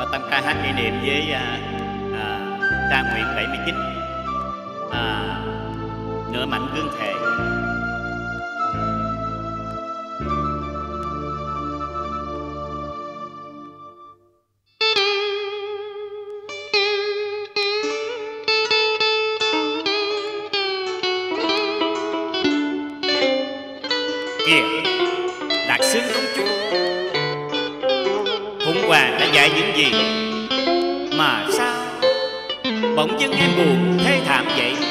ở tâm ca hát kỷ niệm với à, à, trang nguyện 79 à, nửa mảnh gương thề. giảng dạy những gì? Mà sao bỗng dưng em buồn thế thảm vậy?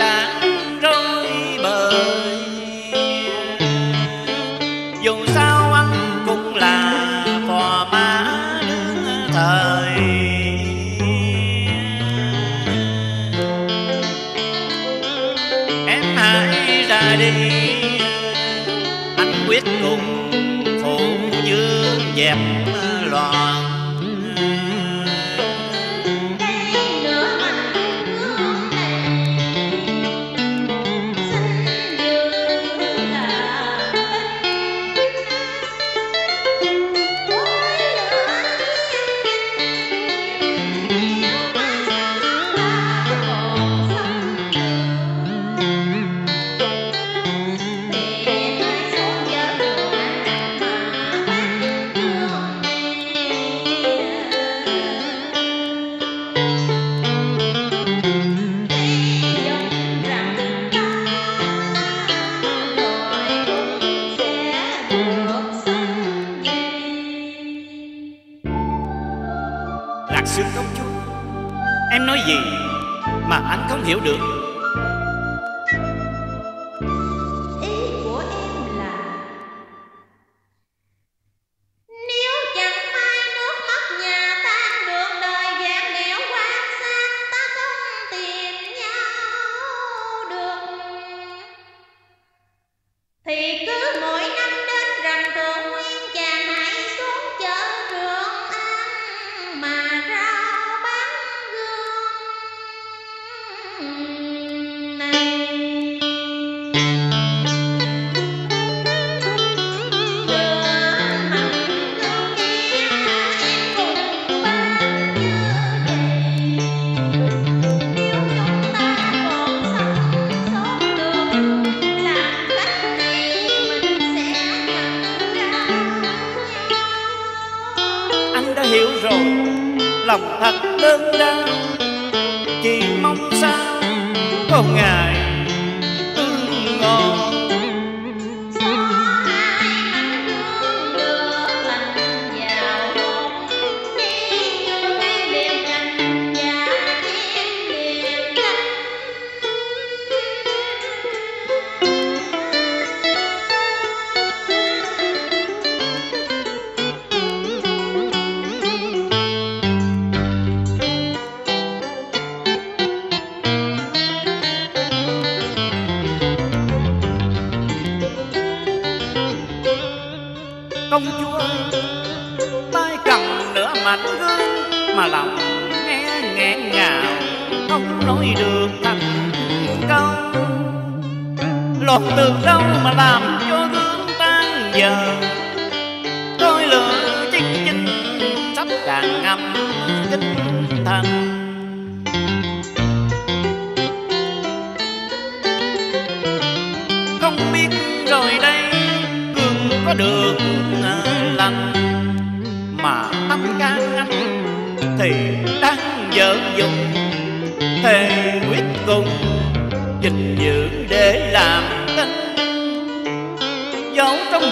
cạn rơi bời dù sao anh cũng là phò má đương thời. Em hãy ra đi. hiểu được. ngài tươi ngon lọt từ đâu mà làm cho gương tan giờ đôi lửa chinh chinh sắp càng ngâm kinh thần. Không biết rồi đây gương có được lành mà tâm can anh thì đang dở dụng. Thề quyết cùng, gìn giữ để làm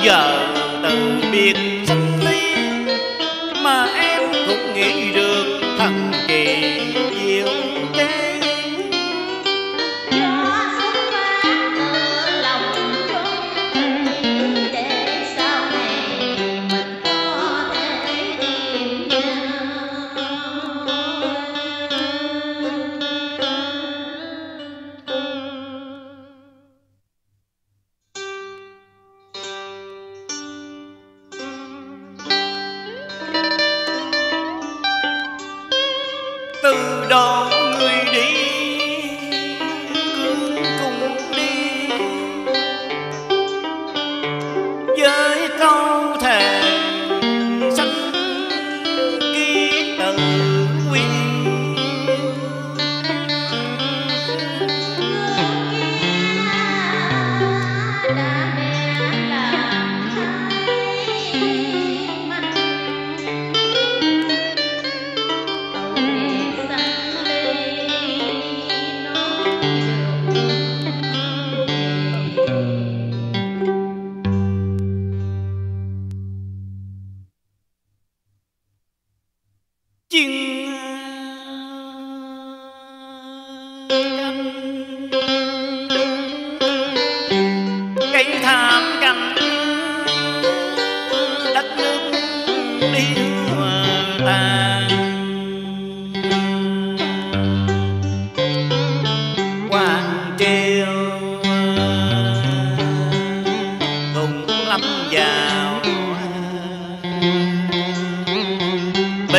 giờ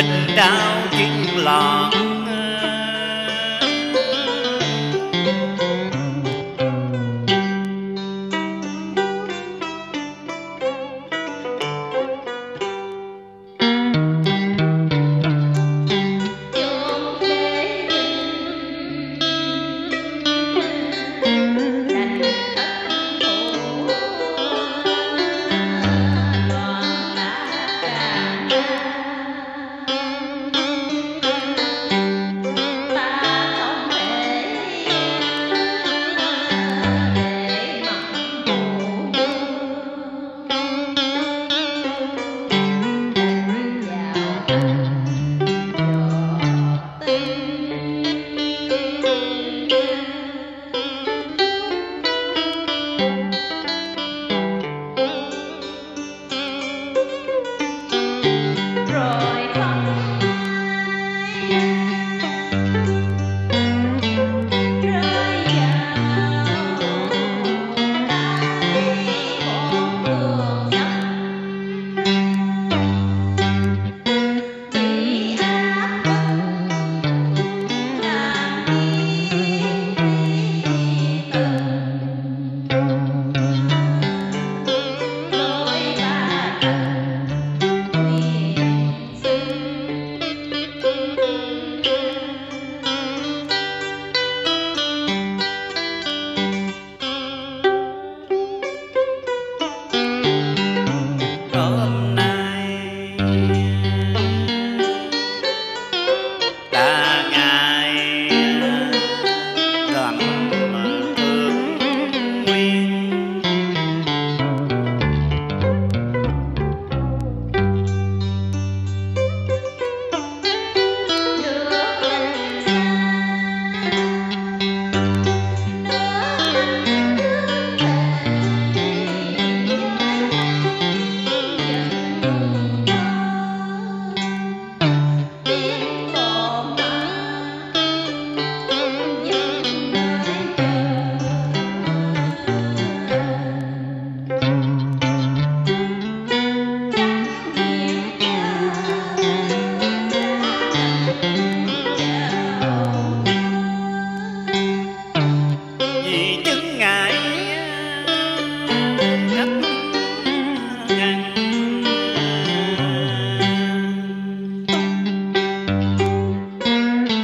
bình đao chiến lò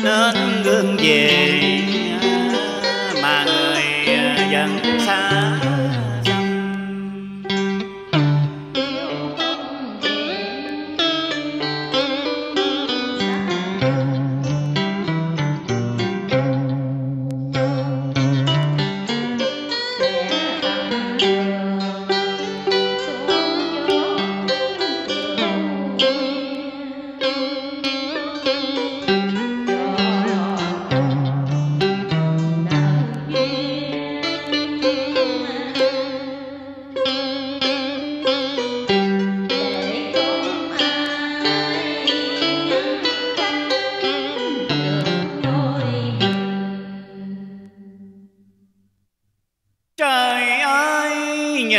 nên gương về mà người à, dần xa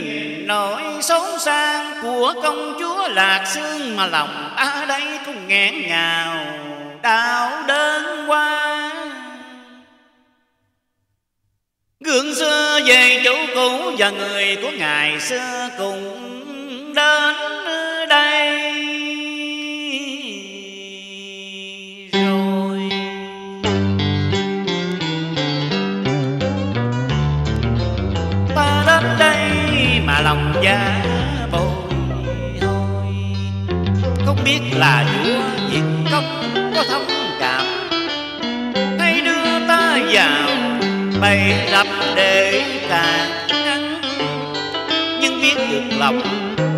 nhìn nỗi xấu sang của công chúa lạc xương mà lòng ta đây cũng nghẹn ngào, đau đớn quá. Gương xưa về chỗ cũ và người của ngày xưa cùng giá bồi hồi. Không biết là vua diệt công có thông cảm, hay đưa ta vào bày rập để càng ngăn. Nhưng biết được lòng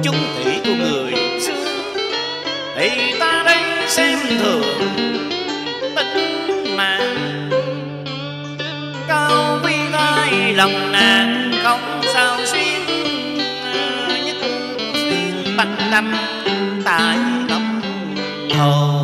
chung thủy của người xưa, thì ta đây xem thường tính mạng. Cao vi tai lòng nàng năm tại tâm hồn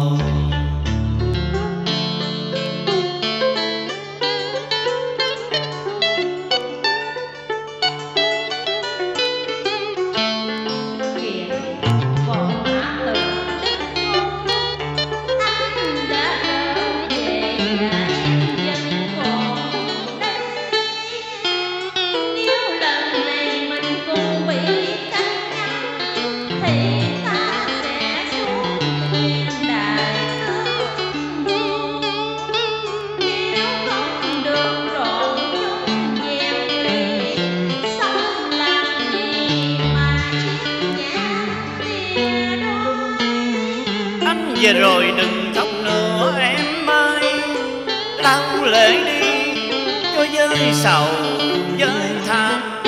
về rồi đừng khóc nữa em ơi. Lau lệ đi, cho giới sầu, giới than.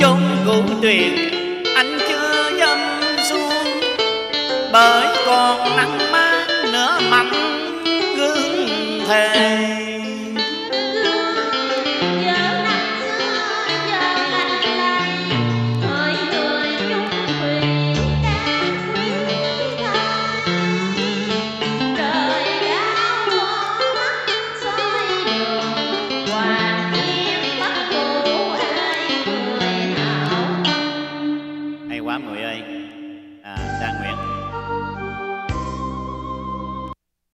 Chốn cũ tuyệt anh chưa dâm xuống bởi còn nắng mát nữa mặn, gương thề.